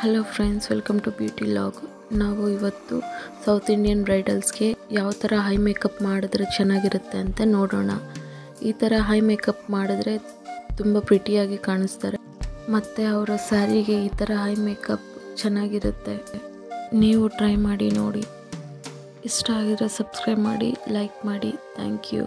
Hello friends welcome to beauty log ನಾವು ಇವತ್ತು south Indian ಬ್ರೈಡಲ್ಸ್ಗೆ ಯಾವ ಥರ ಹೈ ಮೇಕಪ್ ಮಾಡಿದ್ರೆ ಚೆನ್ನಾಗಿರುತ್ತೆ ಅಂತ ನೋಡೋಣ. ಈ ಥರ ಹೈ ಮೇಕಪ್ ಮಾಡಿದ್ರೆ ತುಂಬ ಪ್ರಿಟಿಯಾಗಿ ಕಾಣಿಸ್ತಾರೆ. ಮತ್ತು ಅವರ ಸ್ಯಾರಿಗೆ ಈ ಥರ ಹೈ ಮೇಕಪ್ ಚೆನ್ನಾಗಿರುತ್ತೆ. ನೀವು ಟ್ರೈ ಮಾಡಿ ನೋಡಿ. ಇಷ್ಟ ಆಗಿದ್ರೆ ಸಬ್ಸ್ಕ್ರೈಬ್ ಮಾಡಿ ಲೈಕ್ ಮಾಡಿ. Thank you